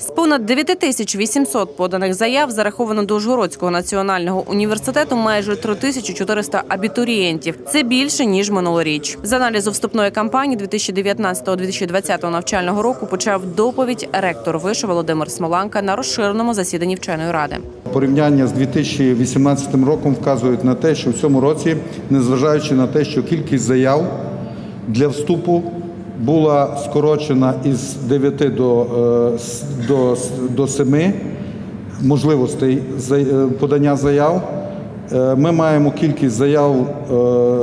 З понад 9800 поданих заяв зараховано до Ужгородського національного університету майже 3400 абітурієнтів. Це більше ніж минулоріч. З аналізу вступної кампанії 2019-2020 навчального року почав доповідь ректор вишу Володимир Смоланка на розширеному засіданні вченої ради. Порівняння з 2018 роком вказують на те, що в цьому році, незважаючи на те, що кількість заяв для вступу була скорочена із 9 до, е, до, до 7 можливостей е, подання заяв. Е, Ми маємо кількість заяв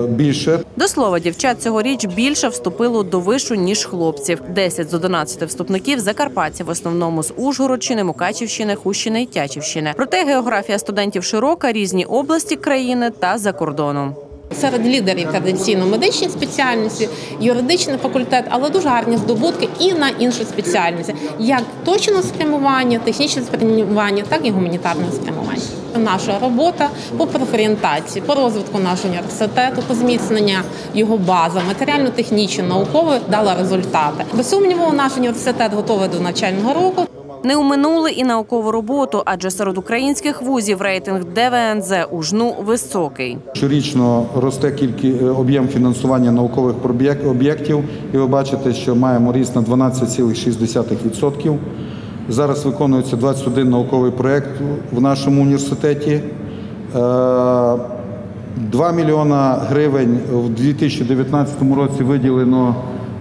більше, До слова, дівчат цьогоріч більше вступило до вишу, ніж хлопців. 10 з 11 вступників закарпатці, в основному з Ужгородщини, Мукачівщини, Хущини і Тячівщини. Проте географія студентів широка, різні області країни та за кордоном. Серед лідерів традиційно медичні спеціальності, юридичний факультет, але дуже гарні здобутки і на інші спеціальності, як точного спрямування, технічне спрямування, так і гуманітарне спрямування. Наша робота по профорієнтації, по розвитку нашого університету, по зміцнення його бази, матеріально-технічно, наукової дала результати. Без сумніву, наш університет готовий до навчального року. Не уминули і наукову роботу, адже серед українських вузів рейтинг ДВНЗ у жну високий. Щорічно росте кількість об'єм фінансування наукових об'єк- об'єктів, і ви бачите, що маємо ріст на 12,6%. Зараз виконується 21 науковий проєкт в нашому університеті. Е, 2 мільйона гривень в 2019 році виділено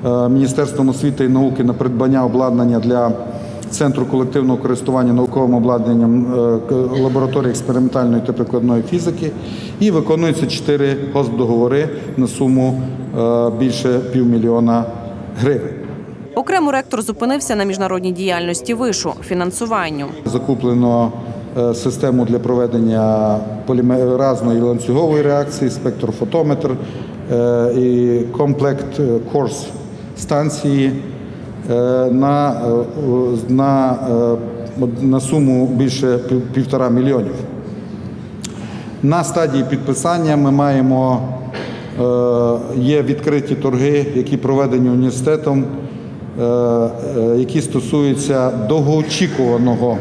е, Міністерством освіти і науки на придбання обладнання для Центру колективного користування науковим обладнанням е, лабораторії експериментальної та прикладної фізики. І виконуються 4 госдоговори на суму е, більше півмільйона гривень. Окремо ректор зупинився на міжнародній діяльності вишу фінансуванню. Закуплено е, систему для проведення полімеразної ланцюгової реакції, спектрофотометр і комплект корс станції на, е, на, е, на суму більше півтора мільйонів. На стадії підписання ми маємо е, є відкриті торги, які проведені університетом, е, е, які стосуються довгоочікуваного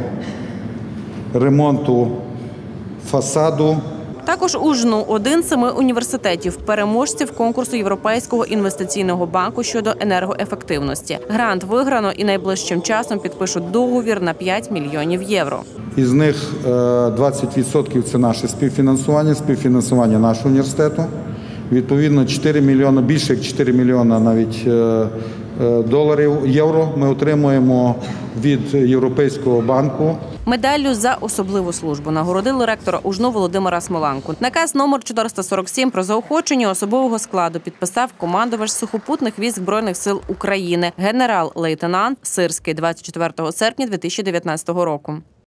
ремонту фасаду. Також у жну один з семи університетів переможців конкурсу Європейського інвестиційного банку щодо енергоефективності. Грант виграно і найближчим часом підпишуть договір на 5 мільйонів євро. Із них е, 20% це наше співфінансування, співфінансування нашого університету. Відповідно, 4 мільйони, більше як 4 мільйона навіть е, е, доларів євро ми отримуємо від Європейського банку. Медаллю за особливу службу нагородили ректора УЖНУ Володимира Смоланку. Наказ номер 447 про заохочення особового складу підписав командувач сухопутних військ збройних сил України, генерал-лейтенант Сирський 24 серпня 2019 року.